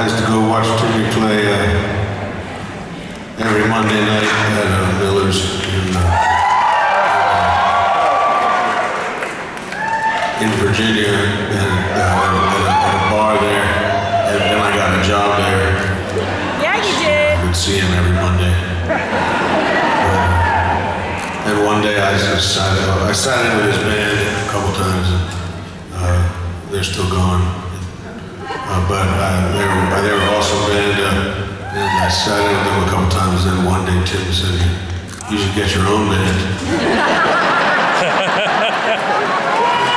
watch Timmy play uh, every Monday night at uh, Miller's in, uh, in Virginia and uh, at, a, at a bar there. And then I got a job there. Yeah, you did. I would see him every Monday. Uh, and one day I just sat, I sat in with his band a couple times and uh, they're still gone. But uh, they, were, they were awesome, man. Uh, and I sat in with them a couple times. Then one day Tim said, "You should get your own band."